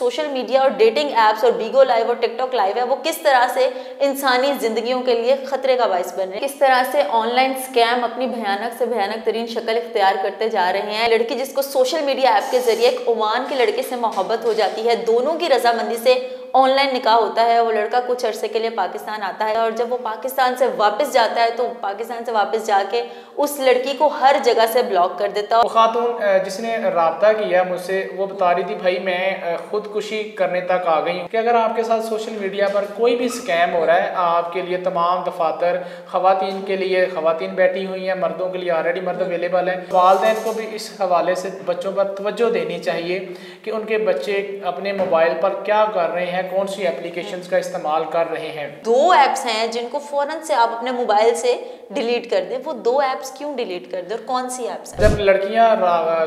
Social media और dating apps और Bigo live और टिकटॉक लाइव है, वो किस तरह से इंसानी जिंदगियों के लिए खतरे का बायस बन रहे हैं? किस तरह से ऑनलाइन स्कैम अपनी भयानक से भयानक तरीन शक्ल इख्तियार करते जा रहे हैं? लड़की जिसको सोशल मीडिया ऐप के ज़रिए एक ओमान के लड़के से मोहब्बत हो जाती है, दोनों की रजामंदी से ऑनलाइन निकाह होता है, वो लड़का कुछ अरसे के लिए पाकिस्तान आता है और जब वो पाकिस्तान से वापस जाता है तो पाकिस्तान से वापस जाके उस लड़की को हर जगह से ब्लॉक कर देता है। खातून जिसने रबता किया मुझसे, वो बता रही थी, भाई मैं खुदकुशी करने तक आ गई कि अगर आपके साथ सोशल मीडिया पर कोई भी स्कैम हो रहा है, आपके लिए तमाम दफातर खातन के लिए खातन बैठी हुई हैं, मर्दों के लिए ऑलरेडी मर्द अवेलेबल हैं वालदे को भी इस हवाले से बच्चों पर तवज्जो देनी चाहिए कि उनके बच्चे अपने मोबाइल पर क्या कर रहे हैं कौन सी एप्लीकेशंस का इस्तेमाल कर रहे हैं? दो ऐप्स हैं जिनको फ़ौरन से आप अपने मोबाइल से डिलीट कर दें। वो दो ऐप्स क्यों डिलीट कर दें और कौन सी ऐप्स जब लड़कियाँ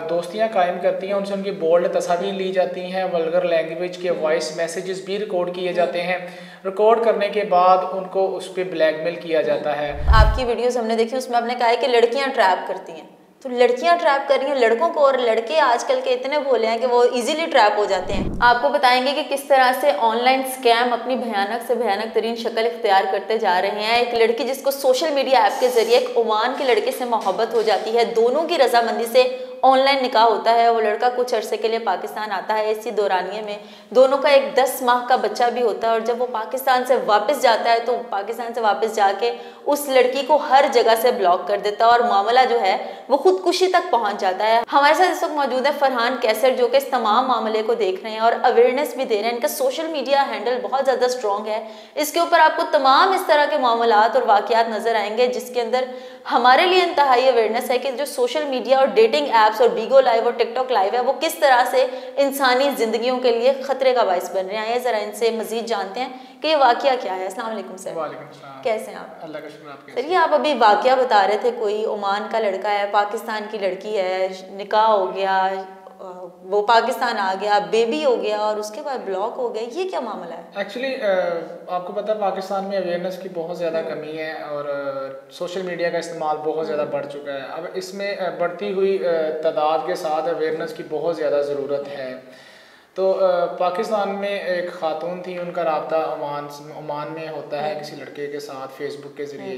दोस्तियाँ कायम करती हैं उनसे उनकी बोल्ड तस्वीर ली जाती हैं वल्गर लैंग्वेज के वॉइस मैसेजेस भी रिकॉर्ड किए जाते हैं। रिकॉर्ड करने के बाद उनको उस पर ब्लैकमेल किया जाता है। आपकी वीडियोस हमने देखी उसमें आपने कहा है कि लड़कियाँ ट्रैप करती हैं। तो लड़कियाँ ट्रैप कर रही हैं, लड़कों को और लड़के आजकल के इतने भोले हैं कि वो इजीली ट्रैप हो जाते हैं। आपको बताएँगे कि किस तरह से ऑनलाइन स्कैम अपनी भयानक से भयानक तरीन शक्ल इख्तियार करते जा रहे हैं। एक लड़की जिसको सोशल मीडिया ऐप के ज़रिए एक ओमान के लड़के से मोहब्बत हो जाती है, दोनों की रजामंदी से ऑनलाइन निकाह होता है, वो लड़का कुछ अरसे के लिए पाकिस्तान आता है, इसी दौरानिए में। दोनों का एक दस माह का बच्चा भी होता है और जब वो पाकिस्तान से वापस जाता है तो पाकिस्तान से वापस जाके उस लड़की को हर जगह से ब्लॉक कर देता है और मामला जो है, वो खुदकुशी तक पहुँच जाता है। हमारे साथ इस वक्त मौजूद है फरहान कैसर, जो कि इस तमाम मामले को देख रहे हैं और अवेयरनेस भी दे रहे हैं। इनका सोशल मीडिया हैंडल बहुत ज़्यादा स्ट्रॉन्ग है। इसके ऊपर आपको तमाम इस तरह के मामला और वाक़ात नज़र आएँगे, जिसके अंदर हमारे लिए इंतहाई अवेयरनेस है कि जो सोशल मीडिया और डेटिंग ऐप्स और बीगो लाइव और टिकटॉक लाइव है वो किस तरह से इंसानी ज़िंदगियों के लिए ख़तरे का बायस बन रहे हैं? आइए ज़रा इनसे मज़ीद जानते हैं कि ये वाक्य क्या है। असला सर। कैसे हैं आप? अल्लाह का सर ये आप अभी वाक्य बता रहे थे कोई ओमान का लड़का है पाकिस्तान की लड़की है निकाह हो गया वो पाकिस्तान आ गया बेबी हो गया और उसके बाद ब्लॉक हो गया ये क्या मामला है? एक्चुअली आपको पता है पाकिस्तान में अवेयरनेस की बहुत ज़्यादा कमी है और सोशल मीडिया का इस्तेमाल बहुत ज़्यादा बढ़ चुका है। अब इसमें बढ़ती हुई तादाद के साथ अवेयरनेस की बहुत ज़्यादा ज़रूरत है। तो पाकिस्तान में एक ख़ातून थी उनका रबता ओमान ओमान में होता है किसी लड़के के साथ फेसबुक के ज़रिए।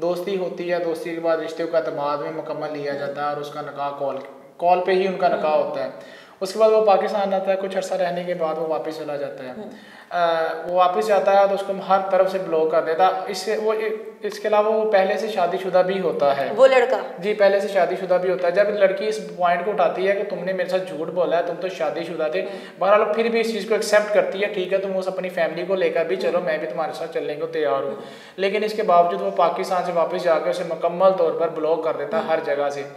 दोस्ती होती है दोस्ती के बाद रिश्ते का तमाद में मुकम्मल लिया जाता है और उसका नकाह कॉल कॉल पे ही उनका नकाह होता है। उसके बाद वो पाकिस्तान आता है कुछ अर्सा रहने के बाद वो वापस चला जाता है। आ, वो वापस जाता है तो उसको हर तरफ़ से ब्लॉक कर देता इससे वो इसके अलावा वो पहले से शादीशुदा भी होता है। वो लड़का। जी पहले से शादीशुदा भी होता है। जब लड़की इस पॉइंट को उठाती है कि तुमने मेरे साथ झूठ बोला है तुम तो शादीशुदा थे। बहरहाल फिर भी इस चीज़ को एक्सेप्ट करती है ठीक है तुम उस अपनी फैमिली को लेकर भी चलो मैं भी तुम्हारे साथ चलने को तैयार हूँ। लेकिन इसके बावजूद वो पाकिस्तान से वापस जाकर उसे मुकम्मल तौर पर ब्लॉक कर देता है हर जगह से।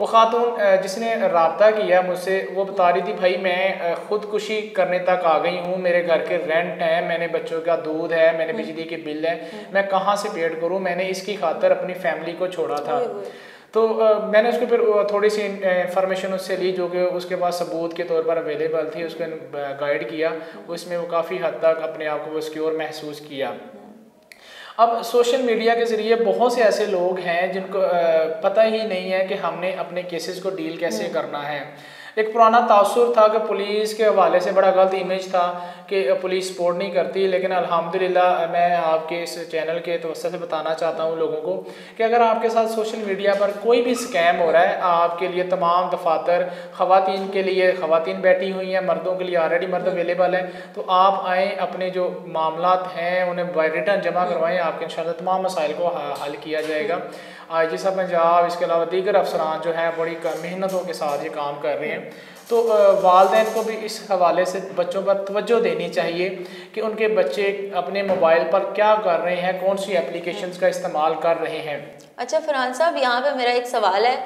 वो ख़ातून जिसने रबता किया मुझसे वो बता रही थी भाई मैं ख़ुदकुशी करने तक आ गई हूँ मेरे घर के रेंट हैं मैंने बच्चों का दूध है मैंने हम्म। बिजली के बिल है हम्म। मैं कहाँ से पेड करूँ? मैंने इसकी खातर अपनी फैमिली को छोड़ा था। तो आ, मैंने उसको फिर थोड़ी सी इंफॉर्मेशन उससे ली जो कि उसके पास सबूत के तौर पर अवेलेबल थी उसको गाइड किया। उसमें वो काफ़ी हद तक अपने आप को वो सिक्योर महसूस किया। अब सोशल मीडिया के ज़रिए बहुत से ऐसे लोग हैं जिनको पता ही नहीं है कि हमने अपने केसेस को डील कैसे हम्म। करना है एक पुराना तासुर था कि पुलिस के हवाले से बड़ा गलत इमेज था कि पुलिस सपोर्ट नहीं करती, लेकिन अल्हम्दुलिल्लाह मैं आपके इस चैनल के तवस्त से बताना चाहता हूँ लोगों को कि अगर आपके साथ सोशल मीडिया पर कोई भी स्कैम हो रहा है, आपके लिए तमाम दफातर ख़वान के लिए ख़वान बैठी हुई हैं, मर्दों के लिए ऑलरेडी मर्द अवेलेबल हैं तो आप आएँ, अपने जो मामला हैं, उन्हें बाई रिटर्न जमा करवाएँ, आपके इन तमाम मसाइल को हल किया जाएगा। आई जी सब पंजाब इसके अलावा दीगर अफसरान जो हैं, बड़ी मेहनतों के साथ ये काम कर रहे हैं। तो वालदे को भी इस हवाले से बच्चों पर तवज्जो देनी चाहिए कि उनके बच्चे अपने मोबाइल पर क्या कर रहे हैं, कौन सी एप्लीकेशन का इस्तेमाल कर रहे हैं। अच्छा फरहान साहब, यहाँ पर मेरा एक सवाल है।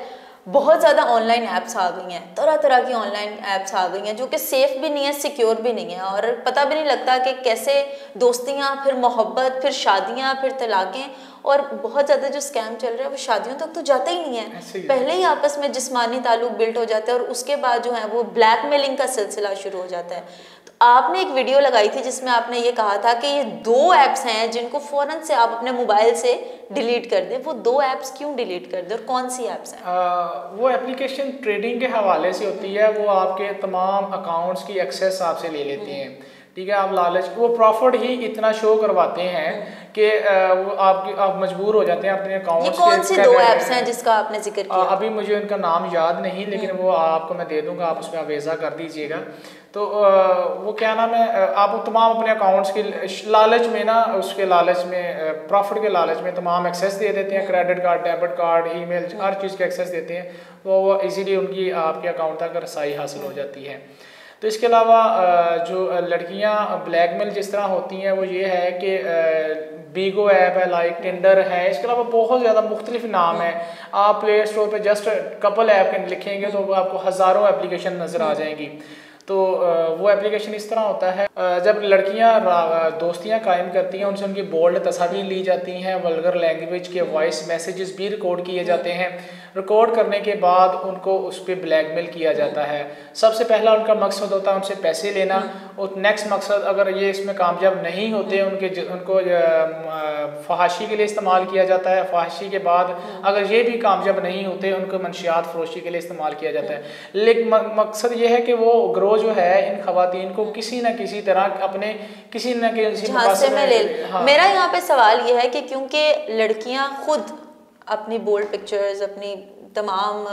बहुत ज़्यादा ऑनलाइन ऐप्स आ गई हैं तरह तरह की ऑनलाइन ऐप्स आ गई हैं जो कि सेफ़ भी नहीं है सिक्योर भी नहीं है। और पता भी नहीं लगता कि कैसे दोस्तियाँ फिर मोहब्बत फिर शादियाँ फिर तलाक़ें और बहुत ज़्यादा जो स्कैम चल रहा है वो शादियों तक तो जाता ही नहीं है। पहले ही आपस में जिसमानी ताल्लुक बिल्ट हो जाता है और उसके बाद जो है वो ब्लैकमेलिंग का सिलसिला शुरू हो जाता है। तो आपने एक वीडियो लगाई थी जिसमें आपने ये कहा था कि ये दो ऐप्स हैं जिनको फ़ौरन से आप अपने मोबाइल से डिलीट कर दे। वो दो ऐप्स क्यों डिलीट कर दे और कौन सी ऐप्स हैं? वो एप्लीकेशन ट्रेडिंग के हवाले से होती है। वो आपके तमाम अकाउंट्स की एक्सेस आपसे ले लेती हैं। ठीक है आप लालच वो प्रॉफिट ही इतना शो करवाते हैं कि वो आपकी आप मजबूर हो जाते हैं अपने अकाउंट कौन सी दो ऐप्स हैं जिसका आपने ज़िक्र किया? अभी मुझे उनका नाम याद नहीं लेकिन वो आपको मैं दे दूँगा। आप उसमें आवेजा कर दीजिएगा। तो वो क्या नाम है आप तमाम अपने अकाउंट्स की लालच में ना, उसके लालच में प्रॉफिट के लालच में तमाम एक्सेस दे देते हैं credit card debit card email हर चीज़ के एक्सेस देते हैं तो वो इजीली उनकी आपके अकाउंट तक रसाई हासिल हो जाती है। तो इसके अलावा जो लड़कियाँ ब्लैकमेल जिस तरह होती हैं, वो ये है कि बीगो ऐप है लाइक टेंडर है, इसके अलावा बहुत ज़्यादा मुख्तलिफ़ नाम है। आप प्ले स्टोर पर जस्ट कपल ऐप लिखेंगे तो आपको हज़ारों एप्लीकेशन नज़र आ जाएँगी। तो वो एप्लीकेशन इस तरह होता है। जब लड़कियाँ दोस्तियाँ कायम करती हैं, उनसे उनकी बोल्ड तस्वीर ली जाती हैं वल्गर लैंग्वेज के वॉइस मैसेजेस भी रिकॉर्ड किए जाते हैं। रिकॉर्ड करने के बाद उनको उस पर ब्लैकमेल किया जाता है। सबसे पहला उनका मकसद होता है उनसे पैसे लेना। और नेक्स्ट मकसद, अगर ये इसमें कामयाब नहीं होते, उनके उनको फहाशी के लिए इस्तेमाल किया जाता है। फहाशी के बाद अगर ये भी कामयाब नहीं होते, उनको मनशियात फरोशी के लिए इस्तेमाल किया जाता है। लेकिन मकसद ये है कि वो ग्रो जो है इन खातन को किसी न किसी तरह अपने किसी न किसी में ले हाँ। मेरा यहाँ पे सवाल ये है कि क्योंकि लड़कियाँ खुद अपनी बोल्ड पिक्चर्स अपनी तमाम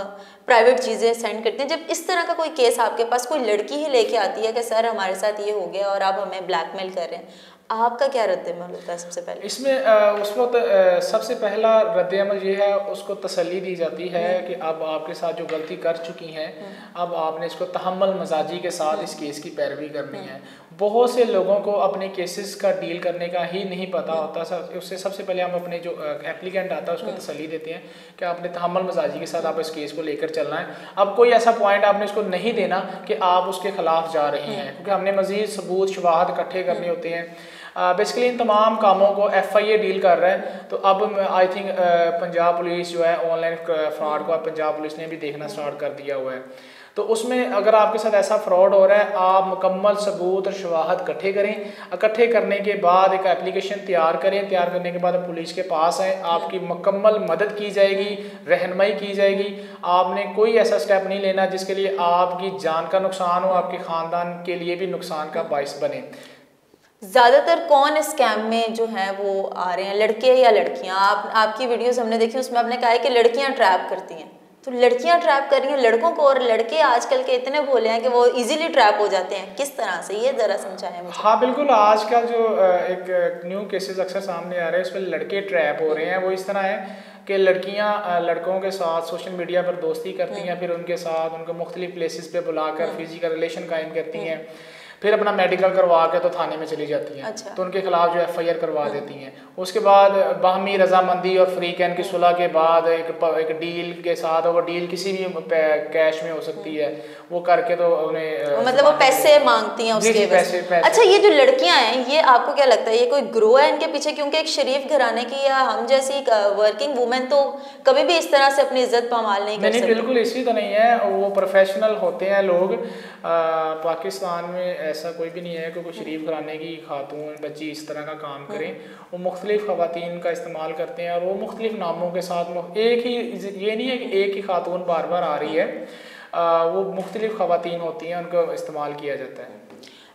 प्राइवेट चीज़ें सेंड करते हैं। जब इस तरह का कोई केस आपके पास कोई लड़की ही लेके आती है कि सर हमारे साथ ये हो गया और आप हमें ब्लैकमेल कर रहे हैं। आपका क्या रद्दमल होता है सबसे पहले? इसमें आ, उस वक्त सबसे पहला रद्दमल ये है उसको तसली दी जाती है हम्म। कि अब आपके साथ जो गलती कर चुकी हैं हम्म। अब आपने इसको तहमल मजाजी के साथ इस केस की पैरवी करनी है। बहुत से लोगों को अपने केसेस का डील करने का ही नहीं पता हम्म। होता। सर उससे सबसे पहले हम अपने जो एप्लीकेंट आता है उसको तसली देते हैं कि आपने तहमल मजाजी के साथ आप इस केस को लेकर चलना है। अब कोई ऐसा पॉइंट आपने उसको नहीं देना कि आप उसके खिलाफ जा रहे हैं क्योंकि हमने मजीद सबूत शवाहद इकट्ठे करने होते हैं। बेसिकली इन तमाम कामों को एफ़ आई ए डील कर रहा है। तो अब आई थिंक पंजाब पुलिस जो है ऑनलाइन फ्रॉड को पंजाब पुलिस ने भी देखना स्टार्ट कर दिया हुआ है। तो उसमें अगर आपके साथ ऐसा फ्रॉड हो रहा है, आप मुकम्मल सबूत और शवाहद इकट्ठे करें। इकट्ठे करने के बाद एक एप्लीकेशन तैयार करें। तैयार करने के बाद पुलिस के पास आए। आपकी मुकम्मल मदद की जाएगी, रहनमई की जाएगी। आपने कोई ऐसा स्टेप नहीं लेना जिसके लिए आपकी जान का नुकसान हो, आपके ख़ानदान के लिए भी नुकसान का बायस बने। ज़्यादातर कौन स्कैम में जो है वो आ रहे हैं? लड़के या लड़कियाँ? आप आपकी वीडियोस हमने देखी उसमें आपने कहा है कि लड़कियाँ ट्रैप करती हैं। तो लड़कियाँ ट्रैप कर रही हैं लड़कों को और लड़के आजकल के इतने भोले हैं कि वो इजीली ट्रैप हो जाते हैं। किस तरह से? ये ज़रा समझाएँ मुझे। हाँ बिल्कुल आजकल जो एक न्यू केसेस अक्सर सामने आ रहे हैं उसमें लड़के ट्रैप हो रहे हैं। वो इस तरह है कि लड़कियाँ लड़कों के साथ सोशल मीडिया पर दोस्ती करती हैं हम्म। फिर उनके साथ उनको मुख्तलिफ़ प्लेसेस पे बुलाकर फ़िज़िकल रिलेशन कायम करती हैं। फिर अपना मेडिकल करवा के तो थाने में चली जाती हैं। अच्छा। तो उनके खिलाफ जो एफ़ आई आर करवा देती हैं। उसके बाद बाहमी रजामंदी और फ्री कैन की सुलह के बाद एक एक डील के साथ वो डील किसी भी कैश में हो सकती है। वो करके तो उन्हें मतलब वो पैसे मांगती हैं उसके पैसे, पैसे। अच्छा ये जो लड़कियाँ हैं ये आपको क्या लगता है ये कोई ग्रो है इनके पीछे? क्योंकि एक शरीफ घराने की या हम जैसी वर्किंग वुमेन तो कभी भी इस तरह से अपनी इज़्ज़त पामाल नहीं कर नहीं बिल्कुल इसी तो नहीं है। वो प्रोफेशनल होते हैं लोग। पाकिस्तान में ऐसा कोई भी नहीं है कि कोई शरीफ घराने की खातून बच्ची इस तरह का काम हाँ। करें। वो मुख्तलिफ़ ख़वान का इस्तेमाल करते हैं और वो मुख्तलिफ़ नामों के साथ एक ही ये नहीं है कि एक ही खातून बार बार आ रही है। वो मुख्तलिफ़ ख़वान होती हैं, उनको इस्तेमाल किया जाता है।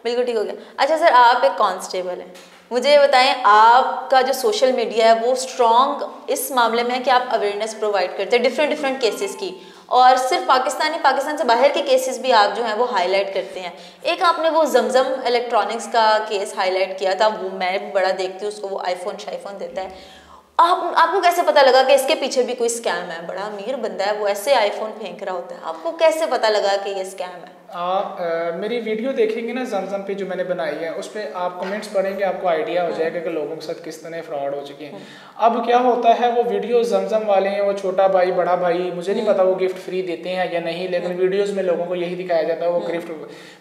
बिल्कुल ठीक हो गया। अच्छा सर, आप एक कांस्टेबल हैं। मुझे बताएँ, आपका जो सोशल मीडिया है, वो स्ट्रॉन्ग इस मामले में है कि आप अवेयरनेस प्रोवाइड करते हैं डिफरेंट डिफरेंट केसेस की? और सिर्फ़ पाकिस्तानी, पाकिस्तान से बाहर के केसेस भी आप जो हैं, वो हाईलाइट करते हैं। एक आपने वो जमजम इलेक्ट्रॉनिक्स का केस हाईलाइट किया था, वो मैं बड़ा देखती हूँ, उसको वो आईफोन शाईफोन देता है। आप आपको कैसे पता लगा कि इसके पीछे भी कोई स्कैम है? बड़ा अमीर बंदा है वो ऐसे आईफोन फेंक रहा होता है। आपको कैसे पता लगा कि ये स्कैम है? आप मेरी वीडियो देखेंगे ना जमजम पे जो मैंने बनाई है उस पर आप कमेंट्स पढ़ेंगे आपको आइडिया हो हाँ। जाएगा कि लोगों के साथ किस तरह फ्रॉड हो चुके हैं। हाँ। अब क्या होता है वो वीडियो जमजम वाले हैं वो छोटा भाई बड़ा भाई मुझे नहीं हाँ। पता वो गिफ्ट फ्री देते हैं या नहीं लेकिन वीडियोज़ में लोगों को यही दिखाया जाता है वो गिफ्ट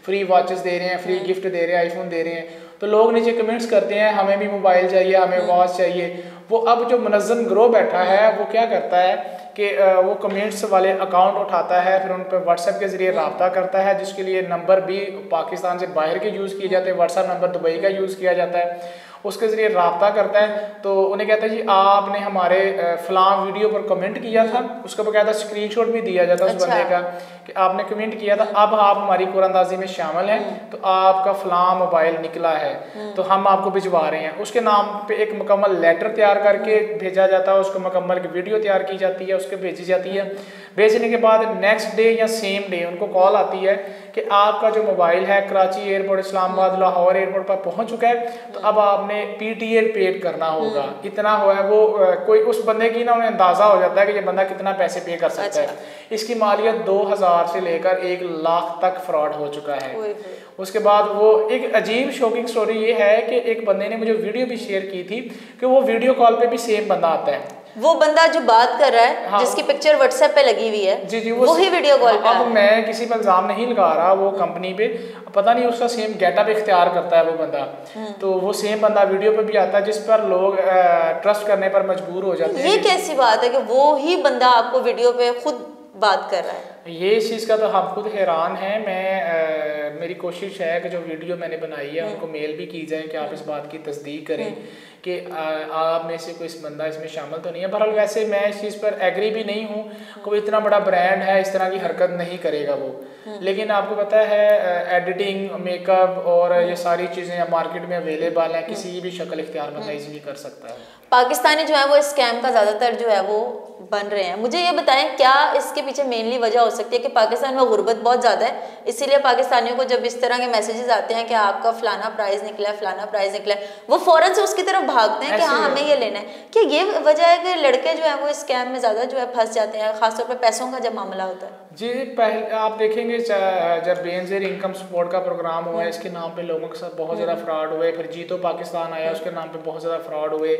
फ्री वॉचेस दे रहे हैं फ्री गिफ्ट दे रहे हैं आईफोन दे रहे हैं। तो लोग नीचे कमेंट्स करते हैं हमें भी मोबाइल चाहिए हमें वॉच चाहिए वो अब जो मनज़म ग्रो बैठा है वो क्या करता है कि वो कमेंट्स वाले अकाउंट उठाता है फिर उन पर व्हाट्सएप के ज़रिए रबता करता है जिसके लिए नंबर भी पाकिस्तान से बाहर के यूज़ किए जाते हैं व्हाट्सएप नंबर दुबई का यूज़ किया जाता है उसके ज़रिए रबता करता है तो उन्हें कहता है जी आपने हमारे फ़लाँ वीडियो पर कमेंट किया था उसका बकायदा स्क्रीनशॉट भी दिया जाता है अच्छा। उस। बंदे का कि आपने कमेंट किया था अब आप हमारी कुरानंदाजी में शामिल हैं हम्म। तो आपका फ़लाँ मोबाइल निकला है हम्म। तो हम आपको भिजवा रहे हैं उसके नाम पे एक मुकम्मल लेटर तैयार करके भेजा जाता है उसको मुकम्मल की वीडियो तैयार की जाती है उसके भेजी जाती है भेजने के बाद नेक्स्ट डे या सेम डे उनको कॉल आती है कि आपका जो मोबाइल है कराची एयरपोर्ट इस्लामाबाद लाहौर एयरपोर्ट पर पहुँच चुका है तो अब आपने पी टी ए पेड करना होगा हम्म। इतना हो है वो कोई उस बंदे की ना उन्हें अंदाज़ा हो जाता है कि ये बंदा कितना पैसे पे कर सकता अच्छा। है इसकी मालियत दो हज़ार से लेकर एक लाख तक फ्रॉड हो चुका है। उसके बाद वो एक अजीब शॉकिंग स्टोरी ये है कि एक बंदे ने मुझे वीडियो भी शेयर की थी कि वो वीडियो कॉल पे भी सेम बंदा आता है। वो बंदा जो बात कर रहा है हाँ, जिसकी पिक्चर व्हाट्सएप पे लगी हुई है जी जी वो वही वीडियो कॉल पे अब मैं किसी पर इल्ज़ाम नहीं लगा रहा वो कंपनी पे। पता नहीं उसका सेम गेटअप इख्तियार करता है वो बंदा। हम्म। तो वो सेम बंदा वीडियो पे भी आता है जिस पर लोग ट्रस्ट करने पर मजबूर हो जाते हैं। ये कैसी बात है कि वो ही बंदा आपको वीडियो पे खुद बात कर रहा है। ये इस चीज़ का तो हम खुद हैरान हैं। मैं आ, मेरी कोशिश है कि जो वीडियो मैंने बनाई है हम्म। उनको मेल भी की जाए कि आप इस बात की तस्दीक करें हम्म। कि आप में से कोई इस बंदा इसमें शामिल तो नहीं है। बहरहाल वैसे मैं इस चीज़ पर एग्री भी नहीं हूँ कोई इतना बड़ा ब्रांड है इस तरह की हरकत नहीं करेगा वो। हम्म। लेकिन आपको पता है एडिटिंग मेकअप और ये सारी चीज़ें मार्केट में अवेलेबल हैं। किसी भी शक्ल इख्तियार बंदा इजीली कर सकता है। पाकिस्तानी जो है वो स्कैम का ज़्यादातर जो है वो बन रहे हैं। मुझे ये बताएँ क्या इसके पीछे मेनली वजह हो सकती है कि पाकिस्तान में गुर्बत बहुत ज़्यादा है? इसीलिए पाकिस्तानियों को जब इस तरह के मैसेजेस आते हैं कि आपका फलाना प्राइज़ निकला है फलाना प्राइज़ निकला है वो फ़ौरन से उसकी तरफ़ भागते हैं कि हाँ हमें ये लेना है। क्या ये वजह है कि लड़के जो है वो स्कैम में ज़्यादा जो है फंस जाते हैं खासतौर पर पैसों का जब मामला होता है? जी पहले आप देखेंगे जब बेनजीर इनकम सपोर्ट का प्रोग्राम हुआ इसके नाम पे लोगों के साथ बहुत ज़्यादा फ्रॉड हुए फिर जीतो पाकिस्तान आया उसके नाम पे बहुत ज़्यादा फ्रॉड हुए।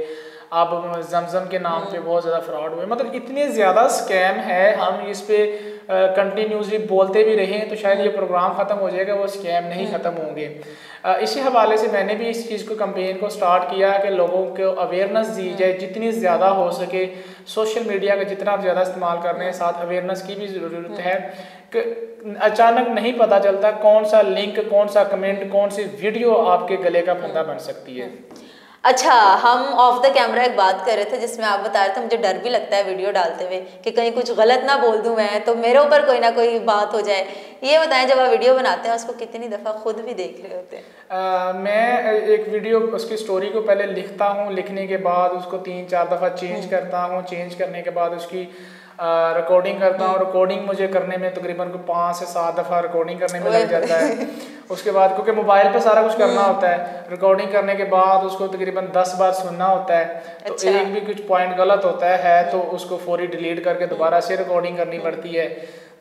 अब जमजम के नाम पे बहुत ज़्यादा फ्रॉड हुए। मतलब इतने ज़्यादा स्कैम है हम इस पर कंटिन्यूसली बोलते भी रहें तो शायद ये प्रोग्राम ख़त्म हो जाएगा वो स्कैम नहीं हम्म। ख़त्म होंगे। इसी हवाले से मैंने भी इस चीज़ को कंपेन को स्टार्ट किया कि लोगों को अवेयरनेस दी हम्म। जाए जितनी ज़्यादा हो सके। सोशल मीडिया का जितना आप ज़्यादा इस्तेमाल कर रहे हैं साथ अवेयरनेस की भी ज़रूरत हम्म। है कि अचानक नहीं पता चलता कौन सा लिंक कौन सा कमेंट कौन सी वीडियो आपके गले का फंदा बन सकती है। अच्छा हम ऑफ़ द कैमरा एक बात कर रहे थे जिसमें आप बता रहे थे मुझे डर भी लगता है वीडियो डालते हुए कि कहीं कुछ गलत ना बोल दूँ मैं तो मेरे ऊपर कोई ना कोई बात हो जाए ये बताएँ जब आप वीडियो बनाते हैं उसको कितनी दफ़ा खुद भी देख रहे होते हैं मैं एक वीडियो उसकी स्टोरी को पहले लिखता हूँ लिखने के बाद उसको तीन चार दफ़ा चेंज हम्म। करता हूँ चेंज करने के बाद उसकी रिकॉर्डिंग करता हूँ रिकॉर्डिंग मुझे करने में तकरीबन को पाँच से सात दफ़ा रिकॉर्डिंग करने में लग जाता है। उसके बाद क्योंकि मोबाइल पे सारा कुछ करना होता है रिकॉर्डिंग करने के बाद उसको तकरीबन दस बार सुनना होता है तो अच्छा। एक भी कुछ पॉइंट गलत होता है तो उसको फौरी डिलीट करके दोबारा से रिकॉर्डिंग करनी पड़ती है।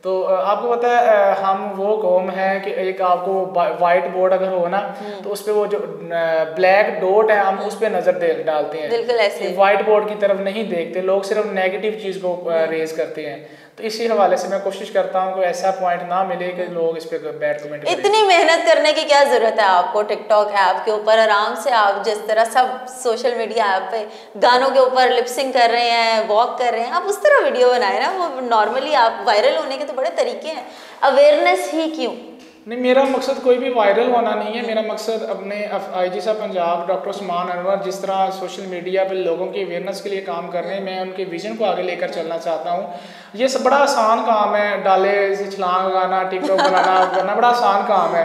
तो आपको पता है हम वो कौम है कि एक आपको वाइट बोर्ड अगर हो ना हम्म। तो उस पर वो जो ब्लैक डॉट है हम उस पर नज़र डालते हैं। बिल्कुल ऐसे वाइट बोर्ड की तरफ़ नहीं देखते लोग सिर्फ़ नेगेटिव चीज़ को रेज करते हैं। तो इसी हवाले से मैं कोशिश करता हूँ ऐसा पॉइंट ना मिले कि लोग इस पर बैड कमेंट इतनी मेहनत करने की क्या ज़रूरत है आपको? टिकटॉक ऐप के ऊपर आराम से आप जिस तरह सब सोशल मीडिया ऐप पे गानों के ऊपर लिपसिंग कर रहे हैं वॉक कर रहे हैं आप उस तरह वीडियो बनाए ना वो नॉर्मली आप वायरल होने के तो बड़े तरीके हैं। अवेयरनेस ही क्यों? नहीं मेरा मकसद कोई भी वायरल होना नहीं है। मेरा मकसद अपने आई जी साहब पंजाब डॉक्टर उस्मान अनवर जिस तरह सोशल मीडिया पर लोगों की अवेयरनेस के लिए काम कर रहे हैं मैं उनके विजन को आगे लेकर चलना चाहता हूँ। ये सब बड़ा आसान काम है। डाले से छलांग लगाना टिकटॉक बनाना करना बड़ा आसान काम है।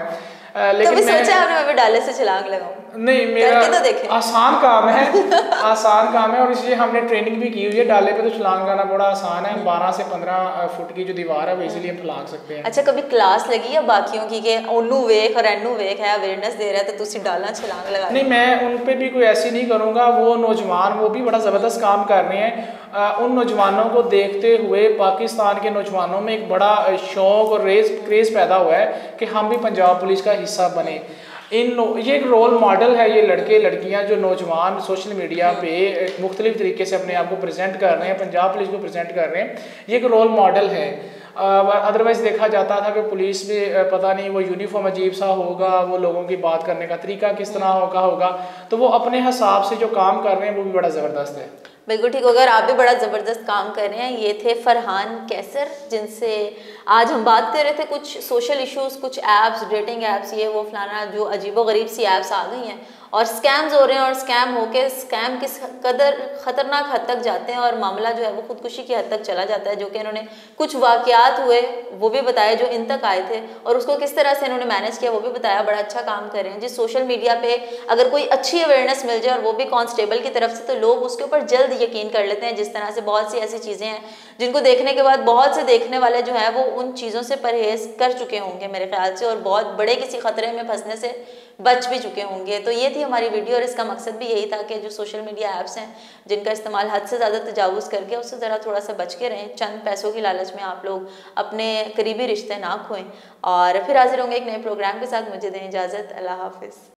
लेकिन तो मैं सोचा आपने मैं डाले से छलांग लगाऊँ। नहीं मेरा तो आसान काम है। आसान काम है और इसलिए हमने ट्रेनिंग भी की हुई है। डाले पे तो छलांग लगाना बड़ा आसान है। बारह से पंद्रह फुट की जो दीवार है वो इसीलिए हम फलांग सकते हैं। अच्छा कभी क्लास लगी है बाकियों की कि ओनू वेख और एनू वेख है अवेयरनेस दे रहा है तो तुम डालना छलांग लगा नहीं मैं उन पर भी कोई ऐसी नहीं करूँगा। वो नौजवान वो भी बड़ा ज़बरदस्त काम कर रहे हैं। उन नौजवानों को देखते हुए पाकिस्तान के नौजवानों में एक बड़ा शौक और रेज क्रेज़ पैदा हुआ है कि हम भी पंजाब पुलिस का हिस्सा बने। इन ये एक रोल मॉडल है ये लड़के, लड़कियाँ जो नौजवान सोशल मीडिया पे मुख्तलिफ़ तरीके से अपने आप को प्रेजेंट कर रहे हैं, पंजाब पुलिस को प्रेजेंट कर रहे हैं। ये एक रोल मॉडल है। अदरवाइज़ देखा जाता था कि पुलिस में पता नहीं वो यूनिफॉर्म अजीब सा होगा, वो लोगों की बात करने का तरीका किस तरह होगा होगा। तो वो अपने हिसाब से जो काम कर रहे हैं, वो भी बड़ा ज़बरदस्त है। बिल्कुल ठीक, अगर आप भी बड़ा ज़बरदस्त काम कर रहे हैं, ये थे फरहान कैसर, जिनसे आज हम बात कर रहे थे। कुछ सोशल इश्यूज़ कुछ ऐप्स डेटिंग ऐप्स ये वो फलाना जो अजीबो गरीब सी ऐप्स आ गई हैं और स्कैम्स हो रहे हैं और स्कैम होके स्कैम किस कदर ख़तरनाक हद तक जाते हैं और मामला जो है वो खुदकुशी की हद तक चला जाता है, जो कि इन्होंने कुछ वाक़ात हुए, वो भी बताए जो इन तक आए थे और उसको किस तरह से इन्होंने मैनेज किया, वो भी बताया, बड़ा अच्छा काम कर रहे हैं। जिस सोशल मीडिया पर अगर कोई अच्छी अवेयरनेस मिल जाए और वो भी कॉन्स्टेबल की तरफ़ से तो लोग उसके ऊपर जल्द यकीन कर लेते हैं, जिस तरह से बहुत सी ऐसी चीज़ें हैं जिनको देखने के बाद बहुत से देखने वाले जो हैं वो उन चीज़ों से परहेज़ कर चुके होंगे मेरे ख्याल से और बहुत बड़े किसी ख़तरे में फंसने से बच भी चुके होंगे। तो ये थी हमारी वीडियो और इसका मकसद भी यही था कि जो सोशल मीडिया ऐप्स हैं, जिनका इस्तेमाल हद से ज़्यादा तजावज़ करके उससे ज़रा थोड़ा सा बच के रहें, चंद पैसों की लालच में आप लोग अपने करीबी रिश्ते ना खोएँ और फिर हाजिर होंगे एक नए प्रोग्राम के साथ। मुझे दें इजाज़त, अल्लाह हाफिज़।